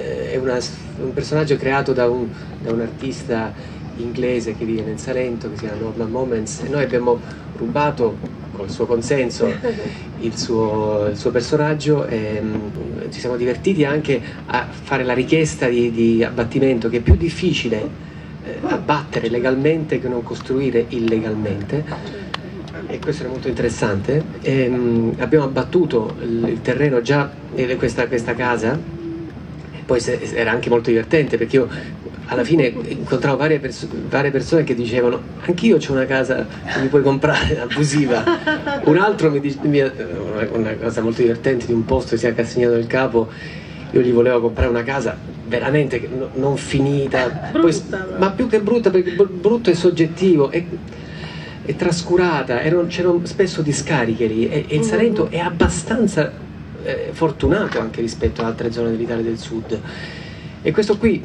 è una, un personaggio creato da un, da un, artista inglese che vive nel Salento, che si chiama Norman Moments, e noi abbiamo rubato col suo consenso il suo, il suo personaggio e um, ci siamo divertiti anche a fare la richiesta di, di abbattimento, che è più difficile eh, abbattere legalmente che non costruire illegalmente e questo era molto interessante. E, um, abbiamo abbattuto il, il terreno già di questa, questa casa poi era anche molto divertente perché io alla fine incontravo varie, perso- varie persone che dicevano anch'io ho una casa che mi puoi comprare abusiva. Un altro mi dice una cosa molto divertente di un posto che si è assegnato il capo io gli volevo comprare una casa veramente non finita poi, ma più che brutta perché brutto è soggettivo è, è trascurata erano, c'erano spesso discariche lì e, e il Salento è abbastanza eh, fortunato anche rispetto ad altre zone dell'Italia del Sud. E questo qui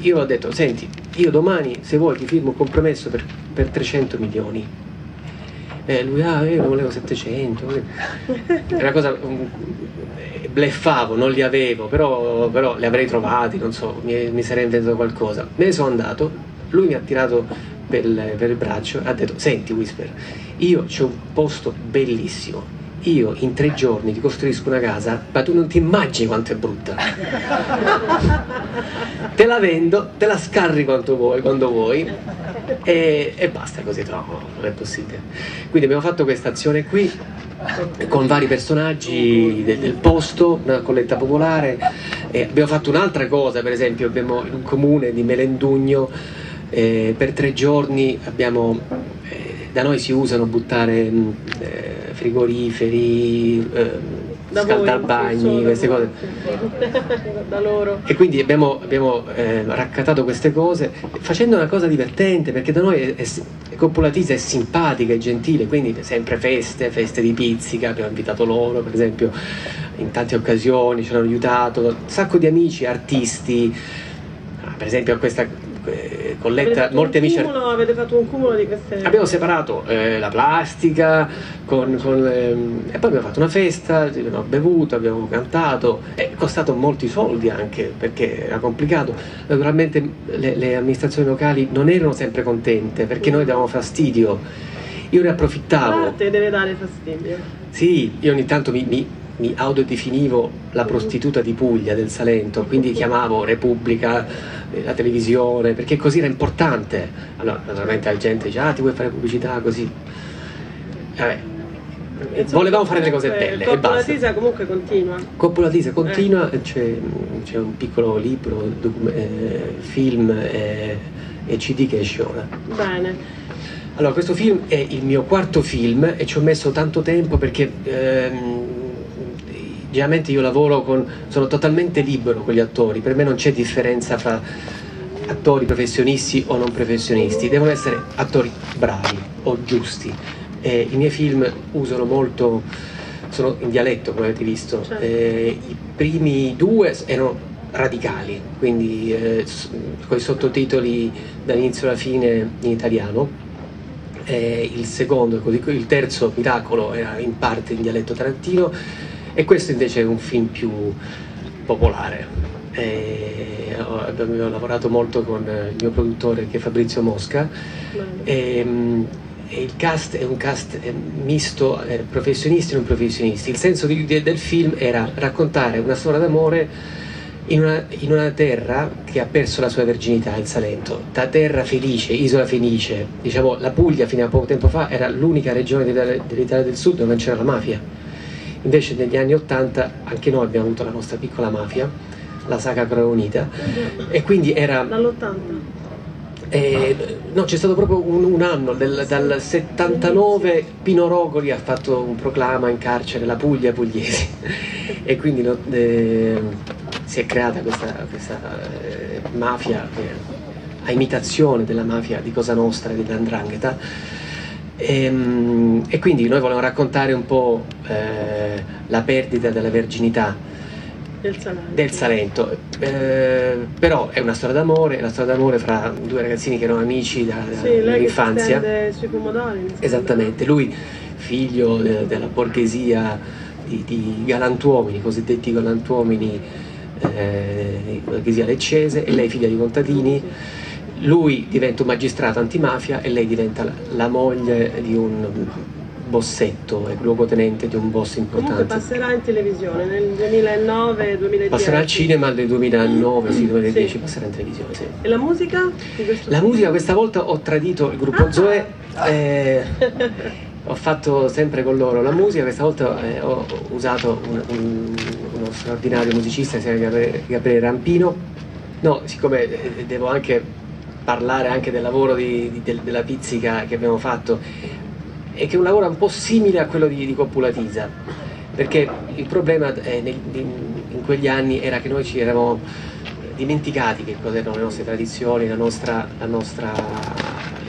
io ho detto, senti, io domani se vuoi ti firmo un compromesso per, per 300 milioni. Eh, lui, ah, io volevo 700. È una cosa, um, bleffavo, non li avevo, però, però, li avrei trovati, non so, mi, mi sarei inventato qualcosa. Me ne sono andato, lui mi ha tirato per per il braccio e ha detto, senti Whisper, io c'ho un posto bellissimo, io in tre giorni ti costruisco una casa, ma tu non ti immagini quanto è brutta. te la vendo, te la scarri quanto vuoi, quando vuoi e, e basta così, no, non è possibile. Quindi abbiamo fatto questa azione qui con vari personaggi del, del posto, una colletta popolare abbiamo fatto un'altra cosa, per esempio abbiamo in un comune di Melendugno eh, per tre giorni abbiamo, eh, da noi si usano buttare eh, frigoriferi, eh, scaldabagni, queste cose. da loro. E quindi abbiamo, abbiamo eh, raccattato queste cose facendo una cosa divertente perché da noi è, è, è Coppolatisa è simpatica e gentile, quindi sempre feste, feste di pizzica, abbiamo invitato loro per esempio in tante occasioni, ci hanno aiutato, un sacco di amici, artisti, per esempio a questa eh, colletta molti amici. Cumulo, avete fatto un cumulo di queste. Abbiamo separato eh, la plastica con, con, ehm, e poi abbiamo fatto una festa, abbiamo bevuto, abbiamo cantato, è costato molti soldi anche perché era complicato. Naturalmente le, le amministrazioni locali non erano sempre contente perché noi davamo fastidio. Io ne approfittavo. A te deve dare fastidio. Sì, io ogni tanto mi, mi mi autodefinivo la prostituta di Puglia del Salento, quindi chiamavo Repubblica, eh, la televisione, perché così era importante. Allora, naturalmente la gente dice, ah, ti vuoi fare pubblicità così? Vabbè, Insomma, volevamo fare delle cose belle Coppola e basta. Tisa comunque continua. Coppola Tisa continua, eh. c'è, c'è, un piccolo libro, eh, film eh, e CD che esce ora. Bene. Allora, questo film è il mio quarto film e ci ho messo tanto tempo perché ehm, generalmente io lavoro con, sono totalmente libero con gli attori, per me non c'è differenza fra attori professionisti o non professionisti, devono essere attori bravi o giusti. Eh, I miei film usano molto, sono in dialetto come avete visto, eh, i primi due erano radicali, quindi eh, con i sottotitoli dall'inizio alla fine in italiano. Il secondo, il terzo Miracolo era in parte in dialetto tarantino e questo invece è un film più popolare. E abbiamo lavorato molto con il mio produttore che è Fabrizio Mosca e, ehm, e il cast è un cast misto eh, professionisti e non professionisti. Il senso di, del film era raccontare una storia d'amore in una, in una, terra che ha perso la sua verginità, il Salento, da terra felice, isola felice. Diciamo, la Puglia fino a poco tempo fa era l'unica regione dell'Italia del Sud dove non c'era la mafia Invece negli anni Ottanta anche noi abbiamo avuto la nostra piccola mafia, la Saga Croonita, e quindi era... Dall'80? Eh, no, c'è stato proprio un, un anno, del, dal 79 Pino Rogoli ha fatto un proclama in carcere, la Puglia pugliesi, e quindi no, eh, si è creata questa, questa eh, mafia a imitazione della mafia di Cosa Nostra e dell'Andrangheta e, ehm, e, quindi noi volevamo raccontare un po' eh, la perdita della verginità del Salento, del Salento. Eh, però è una storia d'amore, una storia d'amore fra due ragazzini che erano amici da, sì, dall'infanzia. sui pomodori. Esattamente, lui figlio de, della borghesia di, di, galantuomini, cosiddetti galantuomini eh, che sia leccese e lei figlia di contadini. Lui diventa un magistrato antimafia e lei diventa la, la moglie di un bossetto e luogotenente di un boss importante. Comunque passerà in televisione nel 2009-2010. Passerà al cinema nel 2009, sì, 2010 sì. passerà in televisione, sì. E la musica? La musica questa volta ho tradito il gruppo ah. Zoe. Eh, ho fatto sempre con loro la musica, questa volta eh, ho usato un, un, uno straordinario musicista, si chiama Gabriele Rampino. No, siccome eh, devo anche parlare anche del lavoro di, di, del, della pizzica che abbiamo fatto, e che è un lavoro un po' simile a quello di, di Coppulatiza, perché il problema eh, nel, in quegli anni era che noi ci eravamo dimenticati che cos'erano le nostre tradizioni, la nostra, la nostra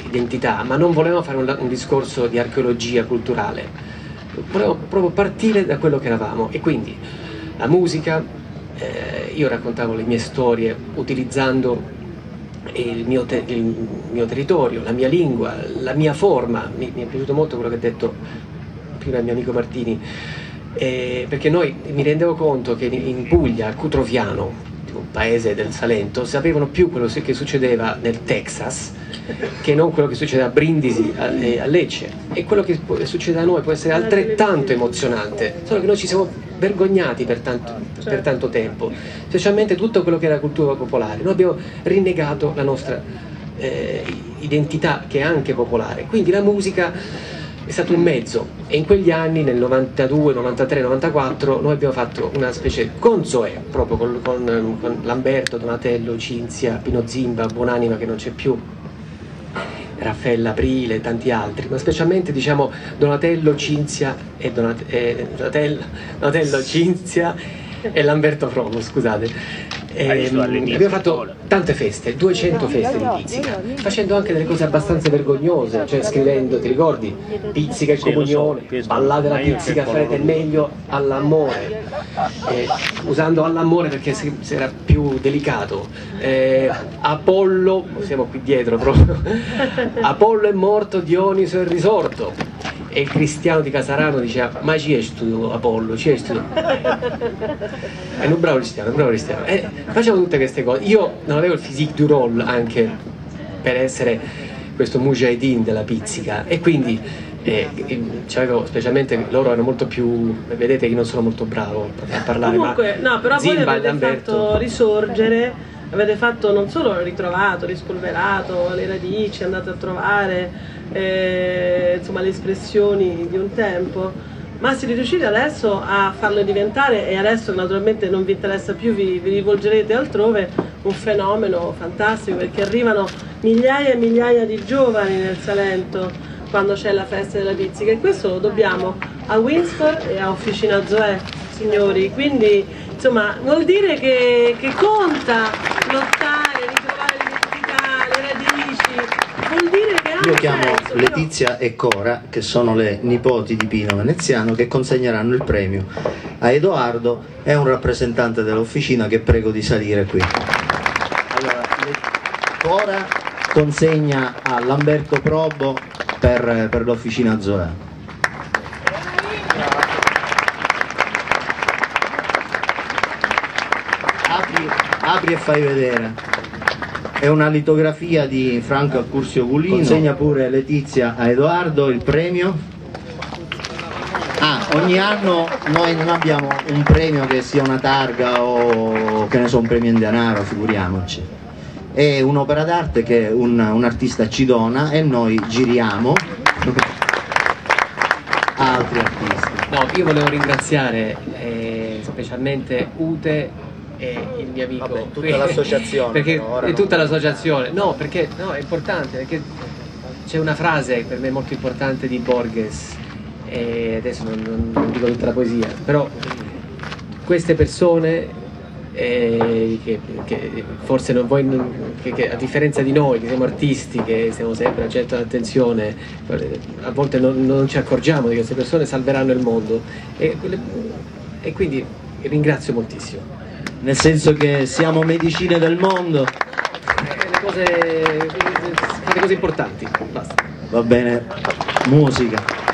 identità, ma non volevamo fare un, un, discorso di archeologia culturale, volevamo proprio partire da quello che eravamo. E quindi la musica, eh, io raccontavo le mie storie utilizzando il mio, te, il mio, territorio, la mia lingua, la mia forma. Mi, mi, è piaciuto molto quello che ha detto prima il mio amico Martini, eh, perché noi mi rendevo conto che in Puglia, a Cutroviano, un paese del Salento, sapevano più quello che succedeva nel Texas che non quello che succede a Brindisi e a Lecce. E quello che succede a noi può essere altrettanto emozionante. Solo che noi ci siamo vergognati per tanto, per certo. tanto tempo specialmente tutto quello che era cultura popolare. Noi abbiamo rinnegato la nostra eh, identità che è anche popolare. Quindi la musica è stato un mezzo e in quegli anni, nel 92, 93, 94, noi abbiamo fatto una specie con Zoe, proprio con, con, con Lamberto, Donatello, Cinzia, Pino Zimba, Buonanima che non c'è più, Raffaella Aprile e tanti altri, ma specialmente diciamo Donatello, Cinzia e Donat- eh, Donatello, Donatello, Cinzia e Lamberto Fromo, scusate. E, ehm, abbiamo fatto tante feste, 200 feste di pizzica, facendo anche delle cose abbastanza vergognose, cioè scrivendo, ti ricordi? Pizzica e comunione, ballate la pizzica, farete meglio all'amore, eh, usando all'amore perché era più delicato. Eh, Apollo, siamo qui dietro proprio, Apollo è morto, Dioniso è risorto e il cristiano di Casarano diceva ma ci è studio Apollo, ci è studio è un bravo cristiano, un bravo cristiano. E facciamo tutte queste cose. Io non avevo il physique du role anche per essere questo mujahideen della pizzica. E quindi eh, avevo, specialmente loro erano molto più vedete che non sono molto bravo a parlare comunque no però Zimba, voi avete fatto risorgere avete fatto non solo ritrovato, rispolverato le radici, andate a trovare eh, insomma, le espressioni di un tempo, ma siete riusciti adesso a farlo diventare, e adesso naturalmente non vi interessa più, vi, vi rivolgerete altrove, un fenomeno fantastico perché arrivano migliaia e migliaia di giovani nel Salento quando c'è la festa della pizzica e questo lo dobbiamo a Windsor e a Officina Zoe, signori, quindi insomma vuol dire che, che conta lottare, ritrovare l'identità, le radici, vuol dire io chiamo Letizia e Cora, che sono le nipoti di Pino Veneziano, che consegneranno il premio a Edoardo e un rappresentante dell'officina che prego di salire qui. Allora, Cora consegna a Lamberto Probo per, per l'officina Zoe. Apri, apri e fai vedere è una litografia di Franco Accursio Gulino. Consegna pure Letizia a Edoardo il premio. Ah, ogni anno noi non abbiamo un premio che sia una targa o che ne so un premio in denaro figuriamoci. È un'opera d'arte che un, un artista ci dona e noi giriamo. Altri artisti. No, io volevo ringraziare eh, specialmente Ute e il mio amico. Vabbè, tutta l'associazione. perché è tutta l'associazione. No, perché no, è importante, perché c'è una frase per me molto importante di Borges, e adesso non, non, non dico tutta la poesia, però queste persone eh, che, che, forse non voi, che, che, a differenza di noi che siamo artisti, che siamo sempre a certa attenzione, a volte non, non, ci accorgiamo di queste persone salveranno il mondo e, e quindi ringrazio moltissimo nel senso che siamo medicine del mondo. Le cose, le cose importanti, basta. Va bene, musica.